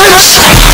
Não.